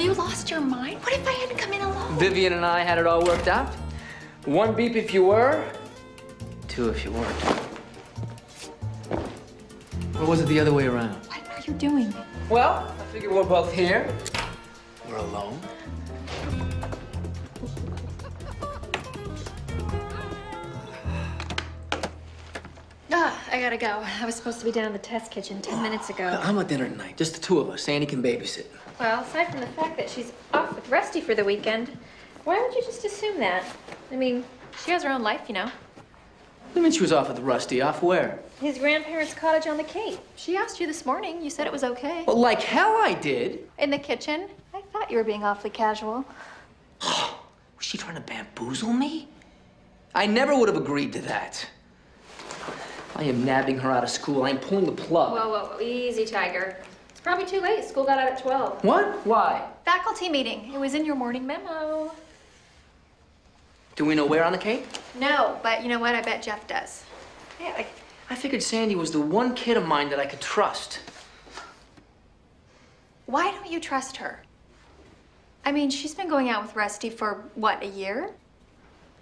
Have you lost your mind? What if I hadn't come in alone? Vivian and I had it all worked out. One beep if you were, two if you weren't. Or was it the other way around? What are you doing? Well, I figure we're both here. We're alone. I gotta go. I was supposed to be down in the test kitchen 10 minutes ago. How about dinner tonight? Just the two of us. Sandy can babysit. Well, aside from the fact that she's off with Rusty for the weekend, why would you just assume that? I mean, she has her own life, you know. What do you mean she was off with Rusty? Off where? His grandparents' cottage on the Cape. She asked you this morning. You said it was okay. Well, like hell I did. In the kitchen? I thought you were being awfully casual. Was she trying to bamboozle me? I never would have agreed to that. I am nabbing her out of school. I am pulling the plug. Whoa, whoa, whoa. Easy, Tiger. It's probably too late. School got out at 12. What? Why? Faculty meeting. It was in your morning memo. Do we know where on the Cape? No, but you know what? I bet Jeff does. Yeah, I, I figured Sandy was the one kid of mine that I could trust. Why don't you trust her? I mean, she's been going out with Rusty for, what, a year?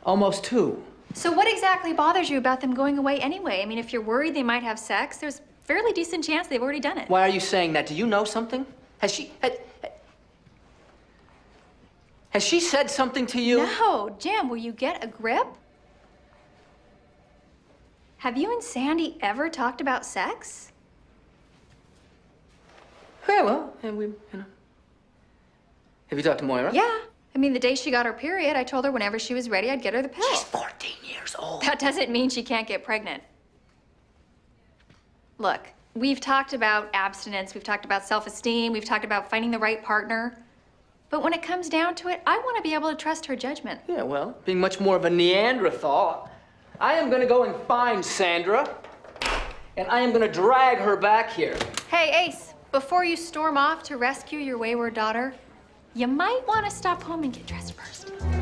Almost two. So what exactly bothers you about them going away anyway? I mean, if you're worried they might have sex, there's a fairly decent chance they've already done it. Why are you saying that? Do you know something? Has she had, has she said something to you? No, Jim, will you get a grip? Have you and Sandy ever talked about sex? Yeah, well, and we, you know. Have you talked to Moira? Yeah. I mean, the day she got her period, I told her whenever she was ready, I'd get her the pill. She's 14 years old. That doesn't mean she can't get pregnant. Look, we've talked about abstinence, we've talked about self esteem, we've talked about finding the right partner. But when it comes down to it, I want to be able to trust her judgment. Yeah, well, being much more of a Neanderthal, I am gonna go and find Sandra, and I am gonna drag her back here. Hey, Ace, before you storm off to rescue your wayward daughter, you might want to stop home and get dressed first.